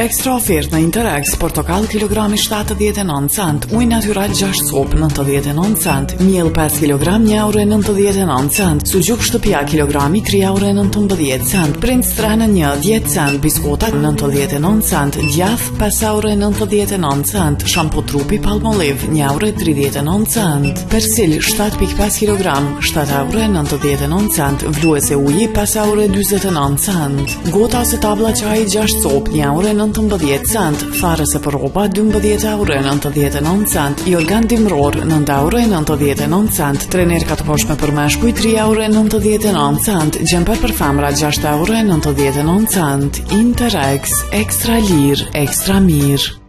Ekstra ofert në Interex, portokal kilogrami 79 cent, uj natural 6 sop 99 cent, miel 5 kilogram 1 euro 99 cent, su gjuk shtëpia kilogram i 3 euro 19 cent, prins trene një 10 cent, biskota 99 cent, djath 5 euro 99 cent, shampo trupi palmoliv 1 euro 39 cent, persil 7.5 kilogram 7 euro 99 cent, vluese uji 5 euro 29 cent, gota ose tabla qaj 6 sop 1 euro 99 cent, 19 cent, farëse për roba 12 euro 99 cent, dimror 9 euro 99 cent, trener katë poshme për mashkuj 3 euro 99 cent, gjemper për famra 6 euro 99 cent, interex, ekstra lir, ekstra mirë.